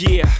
Yeah.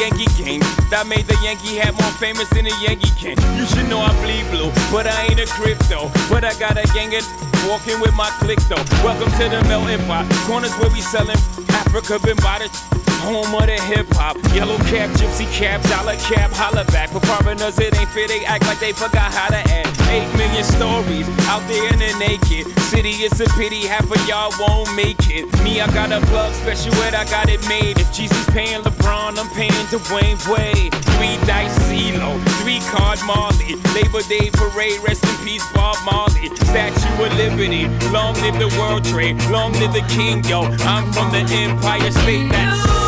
Yankee game. That made the Yankee hat more famous than a Yankee can. You should know I bleed blue, but I ain't a crypto. But I got a gang of walking with my click though. Welcome to the melting pot. Corners where we selling Africa been by the home of the hip hop. Yellow cap, gypsy cap, dollar cap, holla back. For foreigners, it ain't fair, they act like they forgot how to act. Eight million stories out there in the naked city. It's a pity half of y'all won't make it. Me, I got a plug Special Ed, I got it made. If Jeezy's paying LeBron, I'm paying Dwyane Wade. Three dice CeeLo, three card Marley. Labor Day parade, rest in peace, Bob Marley. Statue of Liberty, long live the World Trade, long live the King, yo. I'm from the Empire State. That's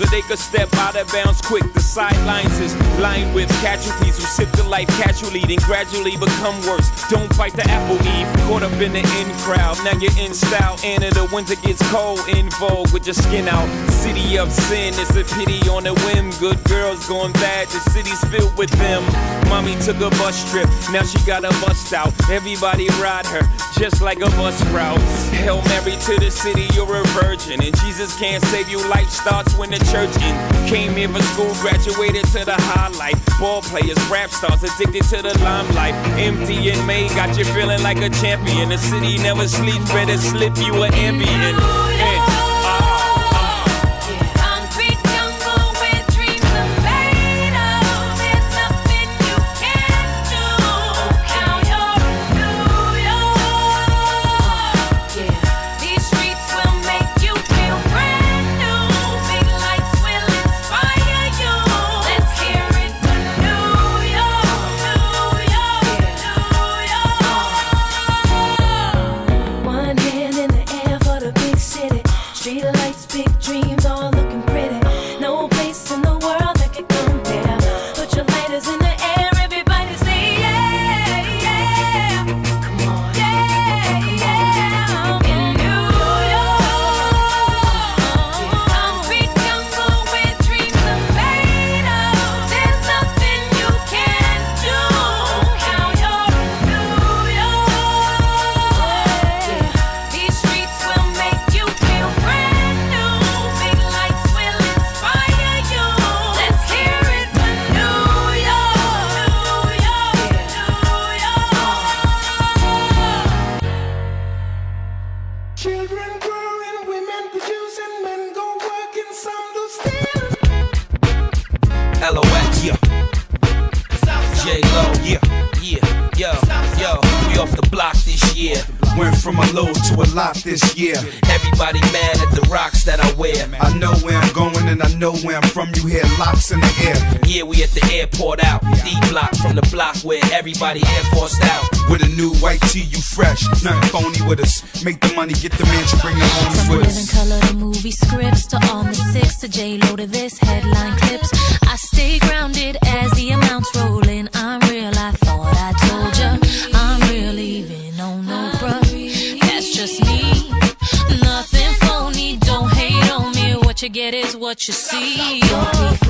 or they could step out of bounds quick. The sidelines is lined with casualties who sip the life casually, then gradually become worse. Don't bite the apple eve. Caught up in the in crowd. Now you're in style. And the winter gets cold, in vogue with your skin out. City of sin, it's a pity on a whim. Good girls going bad, the city's filled with them. Mommy took a bus trip, now she got a bust out. Everybody ride her, just like a bus route. Hail Mary to the city, you're a virgin. And Jesus can't save you. Life starts when the church in. Came here for school, graduated to the highlight. Ball players, rap stars, addicted to the limelight. MDMA, got you feeling like a champion. The city never sleeps, better slip you an Ambien. yeah. Everybody mad at the rocks that I wear. I know where I'm going and I know where I'm from. You hear locks in the air. Yeah, we at the airport out. D block from the block where everybody air forced out. With a new white tee, you fresh. Nothing phony with us. Make the money, get the mansion, bring the homies From with us. From color to movie scripts to all the six to J Lo to this headline clips. I stay grounded as the amounts rollin'. I'm what you see.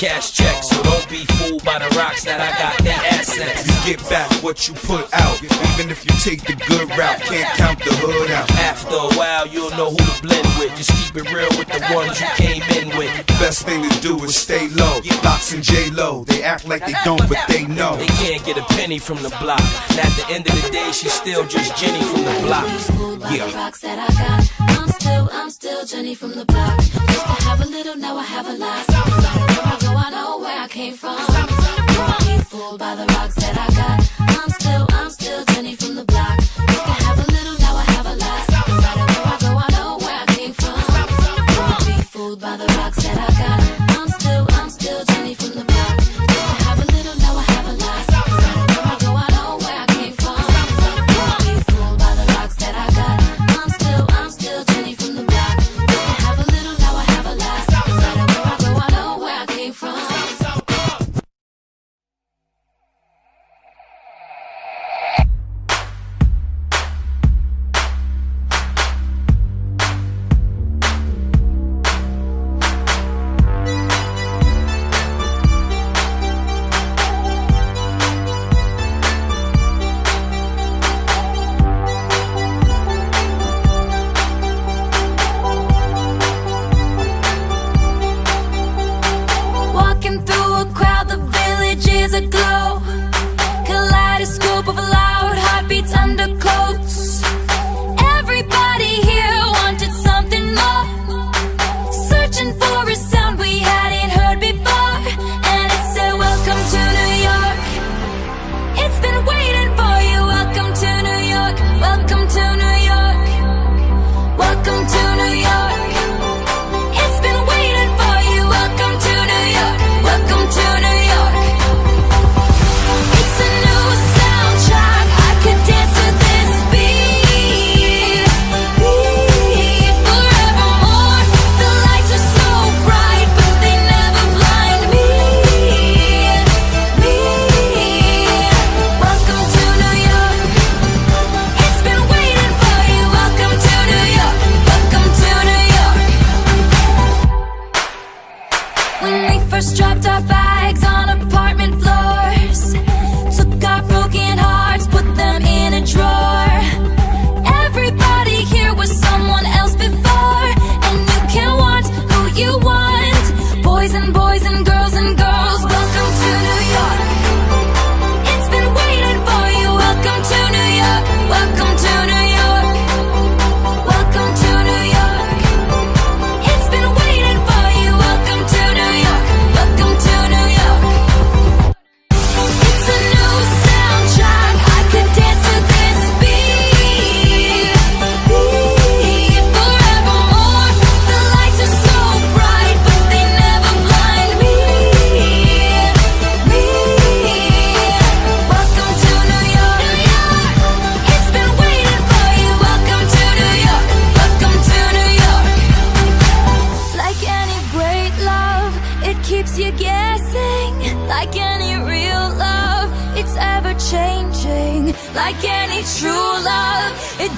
cash get back what you put out. Even if you take the good route, can't count the hood out. After a while, you'll know who to blend with. Just keep it real with the ones you came in with. Best thing to do is stay low. Lox and J Lo, they act like they don't, but they know. They can't get a penny from the block. And at the end of the day, she's still just Jenny from the block. Yeah. I'm still Jenny from the block. Used to have a little, now I have a lot. Where I go, I know where I came from fooled by the rocks that I got. I'm still, I'm still Jenny from the block.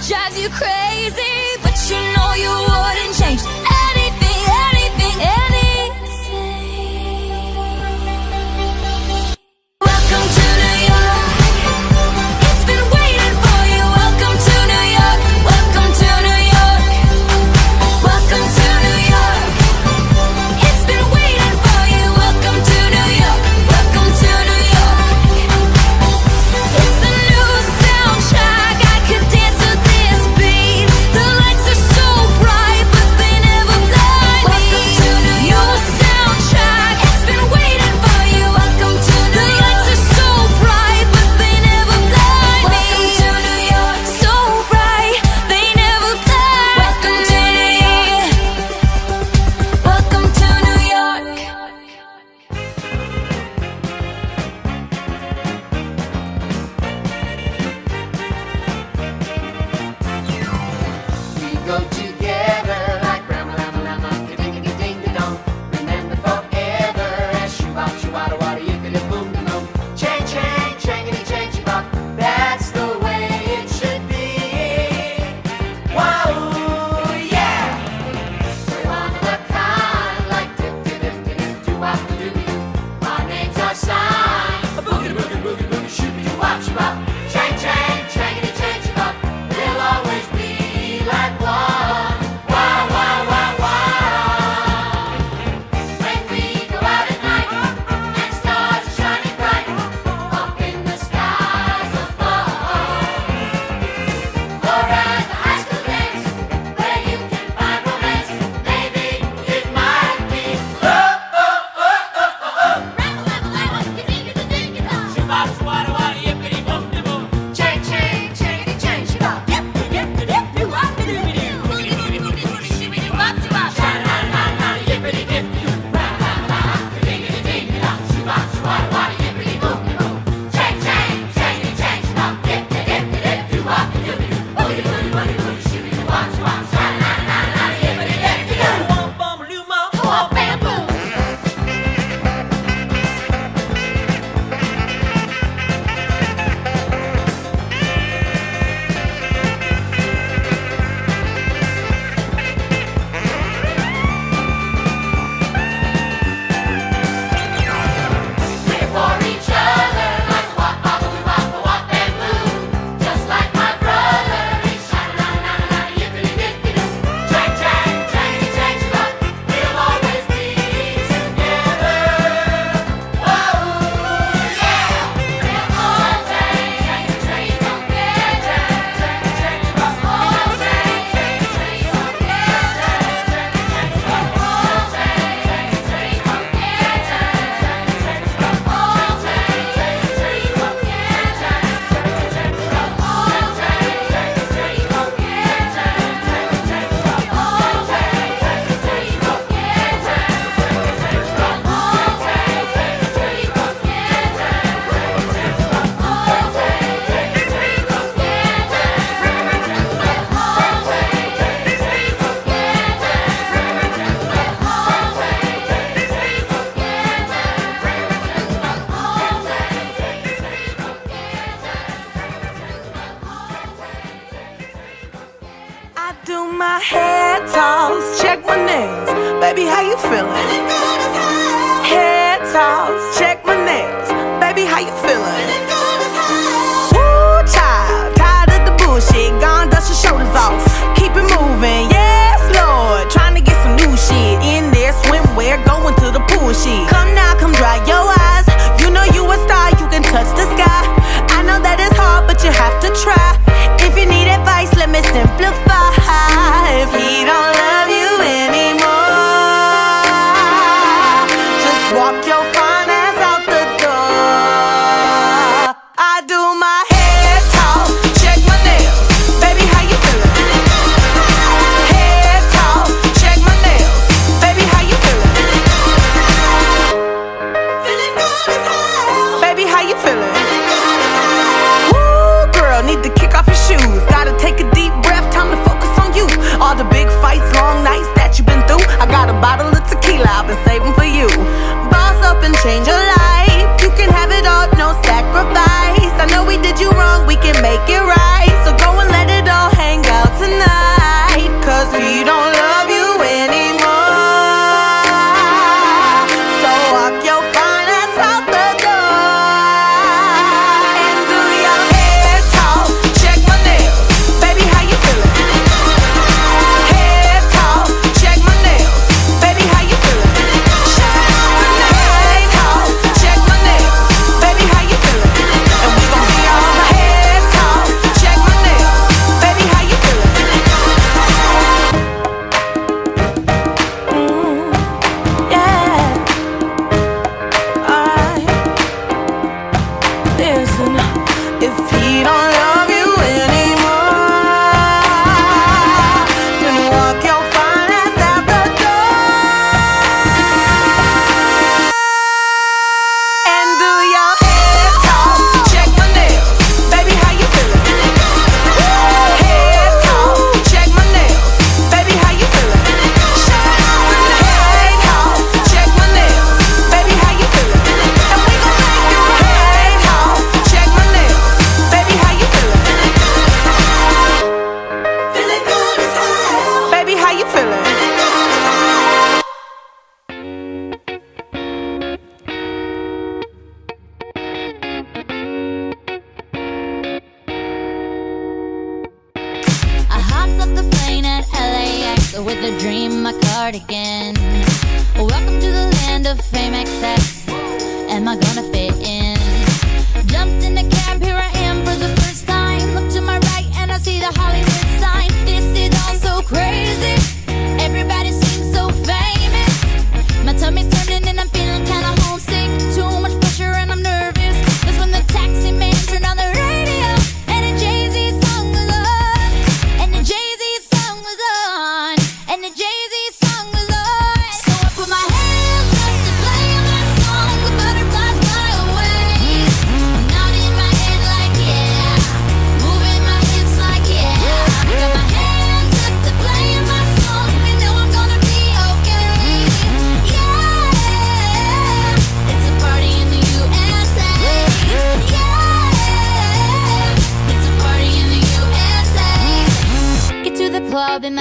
Drives you crazy. But you know you wouldn't change change your life. You can have it all, no sacrifice. I know we did you wrong, we can make it right. So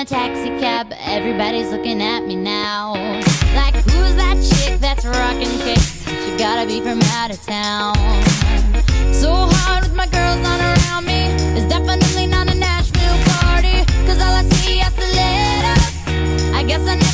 a taxi cab, everybody's looking at me now. Like, who's that chick that's rocking kicks? She gotta be from out of town. So hard with my girls on around me. It's definitely not a Nashville party. Cause all I see is the letters. I guess I